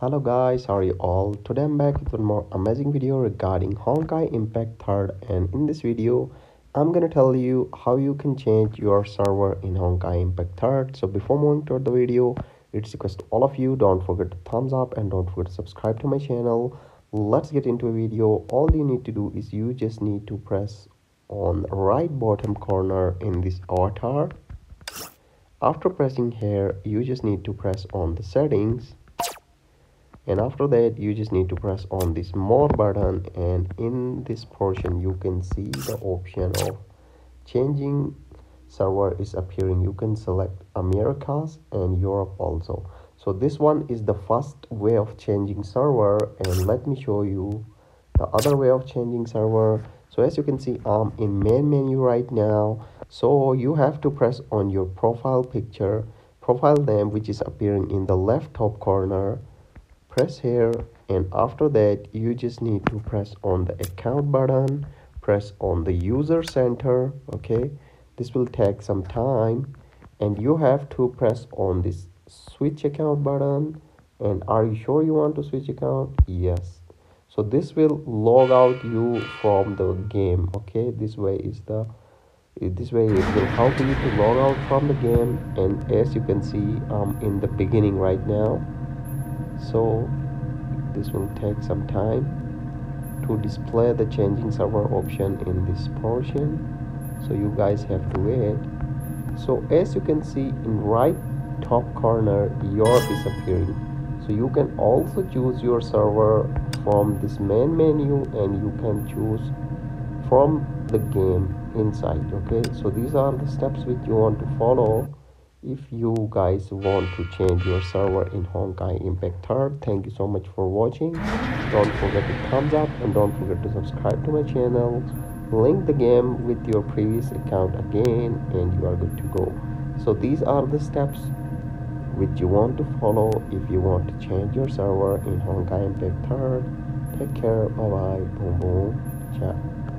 Hello guys, how are you all? Today I'm back with one more amazing video regarding Honkai Impact 3rd and in this video I'm gonna tell you how you can change your server in Honkai Impact 3rd. So before moving toward the video, it's request all of you don't forget to thumbs up and don't forget to subscribe to my channel. Let's get into a video. All you need to do is you just need to press on right bottom corner in this avatar. After pressing here, you just need to press on the settings and after that you just need to press on this more button and in this portion you can see the option of changing server is appearing. You can select americas and europe also. So this one is the first way of changing server and let me show you the other way of changing server. So as you can see i'm in main menu right now. So you have to press on your profile picture profile name which is appearing in the left top corner press here and after that you just need to press on the account button press on the user center okay? This will take some time and you have to press on this switch account button and are you sure you want to switch account? Yes. So this will log out you from the game okay? This way is the this way it will help you to log out from the game and as you can see i'm in the beginning right now so this will take some time to display the changing server option in this portion. So you guys have to wait. So as you can see in right top corner Europe is appearing. So you can also choose your server from this main menu and you can choose from the game inside okay? So these are the steps which you want to follow if you guys want to change your server in Hong Honkai Impact 3rd. Thank you so much for watching. Don't forget to thumbs up and don't forget to subscribe to my channel. Link the game with your previous account again and you are good to go. So these are the steps which you want to follow if you want to change your server in Hong Honkai Impact 3rd. Take care. Bye bye. Boom boom. Ciao.